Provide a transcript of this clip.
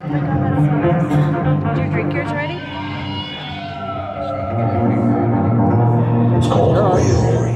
Oh. Did you drink yours already? It's called No. Whale